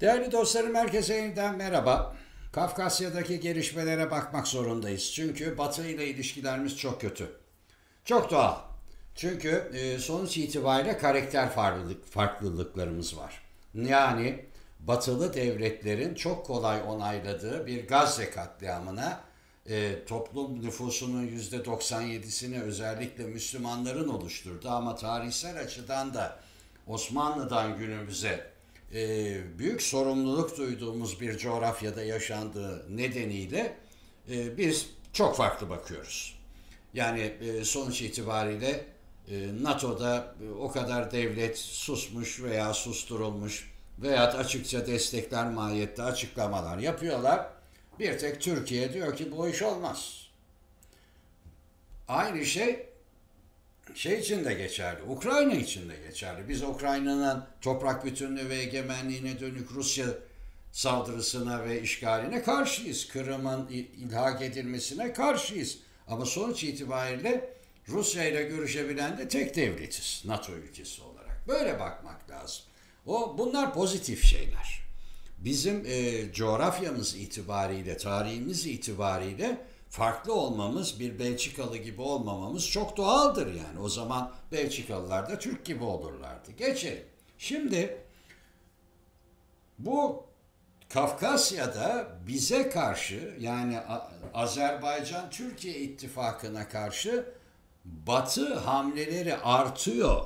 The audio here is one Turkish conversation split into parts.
Değerli dostlarım herkese yeniden merhaba. Kafkasya'daki gelişmelere bakmak zorundayız. Çünkü Batı ile ilişkilerimiz çok kötü. Çok doğal. Çünkü e, sonuç itibariyle karakter farklılık, farklılıklarımız var. Yani batılı devletlerin çok kolay onayladığı bir Gazze katliamına e, toplum nüfusunun %97'sini özellikle Müslümanların oluşturdu ama tarihsel açıdan da Osmanlı'dan günümüze e, büyük sorumluluk duyduğumuz bir coğrafyada yaşandığı nedeniyle e, biz çok farklı bakıyoruz. Yani e, sonuç itibariyle e, NATO'da e, o kadar devlet susmuş veya susturulmuş veya açıkça destekler mahiyette açıklamalar yapıyorlar. Bir tek Türkiye diyor ki bu iş olmaz. Aynı şey şey için de geçerli, Ukrayna için de geçerli. Biz Ukrayna'nın toprak bütünlüğü ve egemenliğine dönük Rusya saldırısına ve işgaline karşıyız. Kırım'ın ilhak edilmesine karşıyız. Ama sonuç itibariyle Rusya ile görüşebilen de tek devletiz NATO ülkesi olarak. Böyle bakmak lazım. O bunlar pozitif şeyler. Bizim e, coğrafyamız itibariyle, tarihimiz itibariyle farklı olmamız, bir Belçikalı gibi olmamamız çok doğaldır yani. O zaman Belçikalılar da Türk gibi olurlardı. Geçelim. Şimdi bu Kafkasya'da bize karşı yani Azerbaycan Türkiye ittifakına karşı Batı hamleleri artıyor.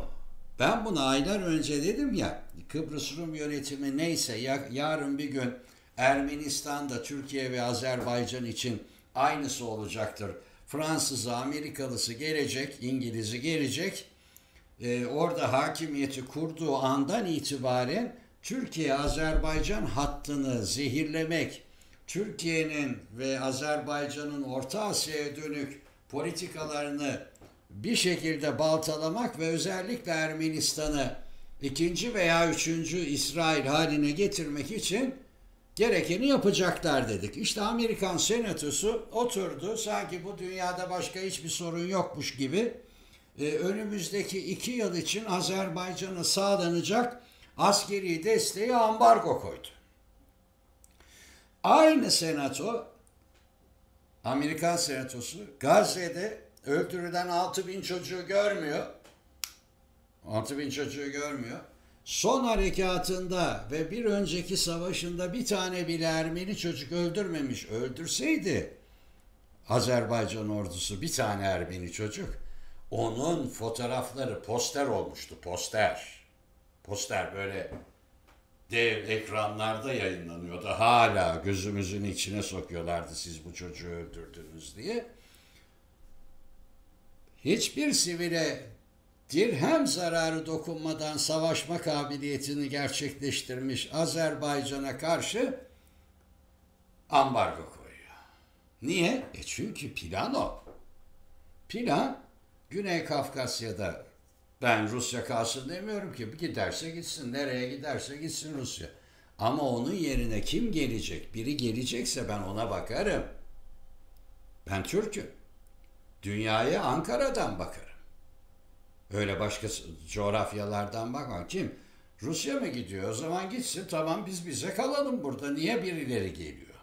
Ben bunu aylar önce dedim ya Kıbrıs Rum yönetimi neyse ya, yarın bir gün Ermenistan'da Türkiye ve Azerbaycan için aynısı olacaktır. Fransızı, Amerikalısı gelecek, İngiliz'i gelecek. Ee, orada hakimiyeti kurduğu andan itibaren Türkiye-Azerbaycan hattını zehirlemek, Türkiye'nin ve Azerbaycan'ın Orta Asya'ya dönük politikalarını bir şekilde baltalamak ve özellikle Ermenistan'ı ikinci veya üçüncü İsrail haline getirmek için gerekeni yapacaklar dedik. İşte Amerikan senatosu oturdu sanki bu dünyada başka hiçbir sorun yokmuş gibi e, önümüzdeki iki yıl için Azerbaycan'a sağlanacak askeri desteği ambargo koydu. Aynı senato Amerikan senatosu Gazze'de öldürülen 6 bin çocuğu görmüyor. 6 bin çocuğu görmüyor son harekatında ve bir önceki savaşında bir tane bile Ermeni çocuk öldürmemiş. Öldürseydi Azerbaycan ordusu bir tane Ermeni çocuk onun fotoğrafları poster olmuştu poster. Poster böyle dev ekranlarda yayınlanıyordu. Hala gözümüzün içine sokuyorlardı siz bu çocuğu öldürdünüz diye. Hiçbir sivile dirhem zararı dokunmadan savaşma kabiliyetini gerçekleştirmiş Azerbaycan'a karşı ambargo koyuyor. Niye? E çünkü plan o. Plan Güney Kafkasya'da ben Rusya kalsın demiyorum ki giderse gitsin nereye giderse gitsin Rusya. Ama onun yerine kim gelecek? Biri gelecekse ben ona bakarım. Ben Türk'üm. Dünyaya Ankara'dan bakarım. Öyle başka coğrafyalardan bakma. Kim? Rusya mı gidiyor? O zaman gitsin tamam biz bize kalalım burada. Niye birileri geliyor?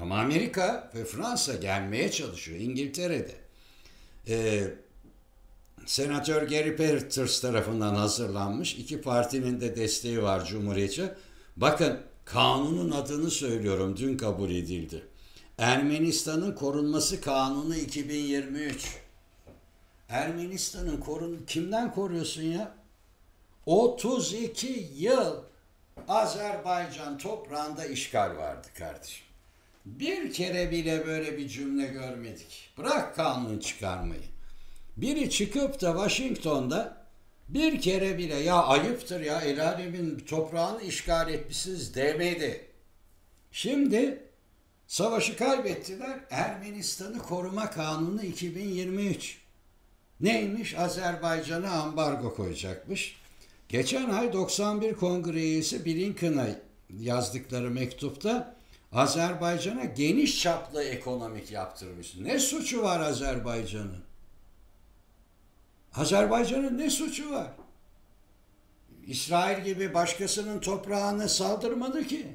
Ama Amerika ve Fransa gelmeye çalışıyor. İngiltere'de. Ee, Senatör Gary Peters tarafından hazırlanmış. iki partinin de desteği var Cumhuriyetçi. Bakın kanunun adını söylüyorum. Dün kabul edildi. Ermenistan'ın korunması kanunu 2023. Ermenistan'ın korun kimden koruyorsun ya? 32 yıl Azerbaycan toprağında işgal vardı kardeşim. Bir kere bile böyle bir cümle görmedik. Bırak kanun çıkarmayı. Biri çıkıp da Washington'da bir kere bile ya ayıptır ya el alemin toprağını işgal etmişsiniz demedi. Şimdi savaşı kaybettiler. Ermenistan'ı koruma kanunu 2023. Neymiş? Azerbaycan'a ambargo koyacakmış. Geçen ay 91 kongre üyesi Blinken'a yazdıkları mektupta Azerbaycan'a geniş çaplı ekonomik yaptırmış. Ne suçu var Azerbaycan'ın? Azerbaycan'ın ne suçu var? İsrail gibi başkasının toprağına saldırmadı ki.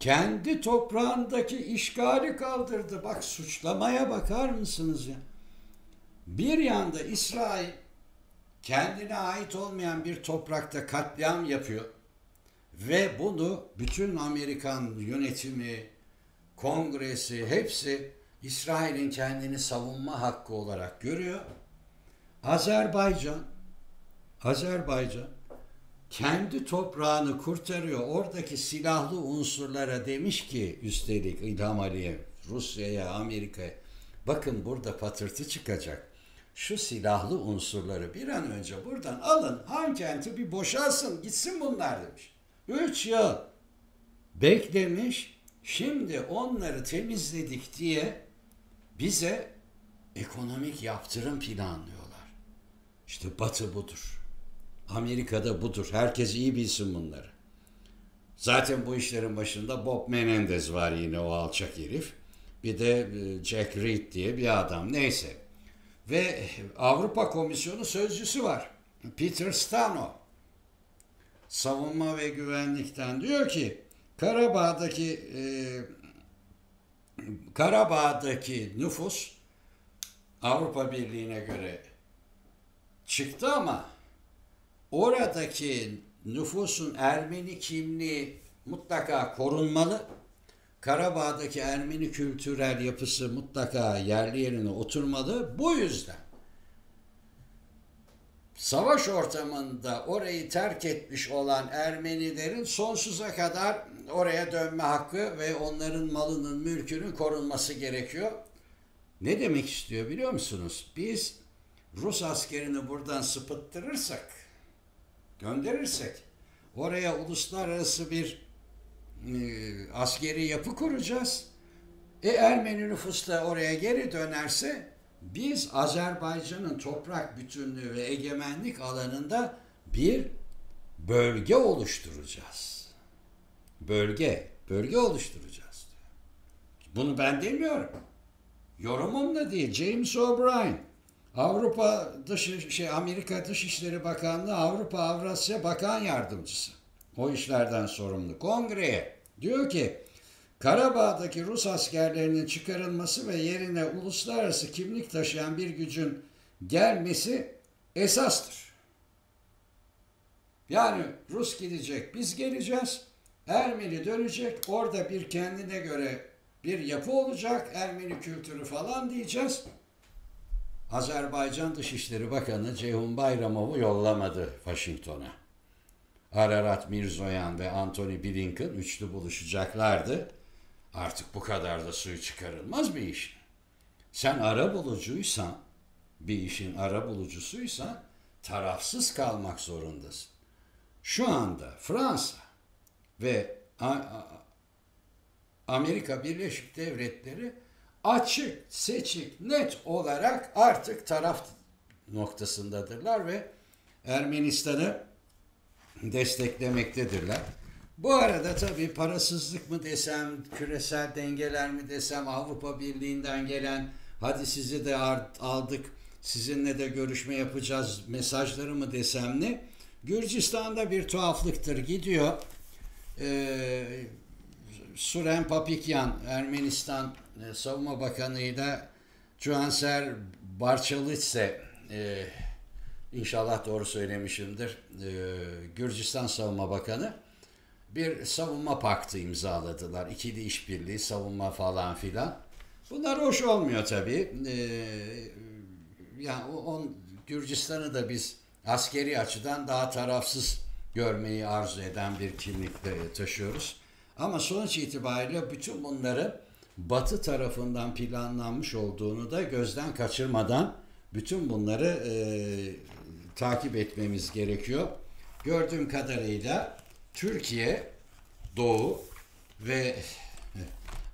Kendi toprağındaki işgali kaldırdı. Bak suçlamaya bakar mısınız ya? Bir yanda İsrail kendine ait olmayan bir toprakta katliam yapıyor ve bunu bütün Amerikan yönetimi, kongresi hepsi İsrail'in kendini savunma hakkı olarak görüyor. Azerbaycan Azerbaycan kendi toprağını kurtarıyor. Oradaki silahlı unsurlara demiş ki üstelik İlham Aliyev, Rusya'ya, Amerika'ya bakın burada patırtı çıkacak. Şu silahlı unsurları bir an önce buradan alın. Han kenti bir boşalsın gitsin bunlar demiş. Üç yıl beklemiş. Şimdi onları temizledik diye bize ekonomik yaptırım planlıyorlar. İşte Batı budur. Amerika'da budur. Herkes iyi bilsin bunları. Zaten bu işlerin başında Bob Menendez var yine o alçak herif. Bir de e, Jack Reed diye bir adam. Neyse. Ve Avrupa Komisyonu sözcüsü var. Peter Stano. Savunma ve güvenlikten diyor ki Karabağ'daki e, Karabağ'daki nüfus Avrupa Birliği'ne göre çıktı ama oradaki nüfusun Ermeni kimliği mutlaka korunmalı. Karabağ'daki Ermeni kültürel yapısı mutlaka yerli yerine oturmalı. Bu yüzden savaş ortamında orayı terk etmiş olan Ermenilerin sonsuza kadar oraya dönme hakkı ve onların malının, mülkünün korunması gerekiyor. Ne demek istiyor biliyor musunuz? Biz Rus askerini buradan sıpıttırırsak, gönderirsek, oraya uluslararası bir askeri yapı kuracağız. E Ermeni nüfus da oraya geri dönerse biz Azerbaycan'ın toprak bütünlüğü ve egemenlik alanında bir bölge oluşturacağız. Bölge, bölge oluşturacağız. Bunu ben demiyorum. Yorumum da değil. James O'Brien, Avrupa Dış şey Amerika Dışişleri Bakanlığı Avrupa Avrasya Bakan Yardımcısı. O işlerden sorumlu. Kongreye diyor ki Karabağ'daki Rus askerlerinin çıkarılması ve yerine uluslararası kimlik taşıyan bir gücün gelmesi esastır. Yani Rus gidecek, biz geleceğiz. Ermeni dönecek, orada bir kendine göre bir yapı olacak, Ermeni kültürü falan diyeceğiz. Azerbaycan Dışişleri Bakanı Ceyhun Bayramov'u yollamadı Washington'a. Ararat Mirzoyan ve Anthony Blinken üçlü buluşacaklardı. Artık bu kadar da suyu çıkarılmaz bir iş. Sen ara bulucuysan, bir işin ara bulucusuysan tarafsız kalmak zorundasın. Şu anda Fransa ve Amerika Birleşik Devletleri açık, seçik, net olarak artık taraf noktasındadırlar ve Ermenistan'ı desteklemektedirler. Bu arada tabii parasızlık mı desem, küresel dengeler mi desem, Avrupa Birliği'nden gelen hadi sizi de aldık, sizinle de görüşme yapacağız mesajları mı desem ne? Gürcistan'da bir tuhaflıktır gidiyor. Ee, Suren Papikyan, Ermenistan e, Savunma Bakanı ile Cuanser Barçalitse e, inşallah doğru söylemişimdir. E, Gürcistan Savunma Bakanı bir savunma paktı imzaladılar. İkili işbirliği, savunma falan filan. Bunlar hoş olmuyor tabii. Ee, yani on, Gürcistan'ı da biz askeri açıdan daha tarafsız görmeyi arzu eden bir kimlikle taşıyoruz. Ama sonuç itibariyle bütün bunları Batı tarafından planlanmış olduğunu da gözden kaçırmadan bütün bunları e, takip etmemiz gerekiyor. Gördüğüm kadarıyla Türkiye, Doğu ve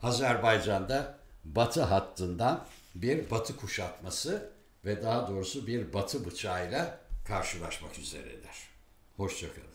Azerbaycan'da batı hattından bir batı kuşatması ve daha doğrusu bir batı bıçağıyla karşılaşmak üzereler. Hoşçakalın.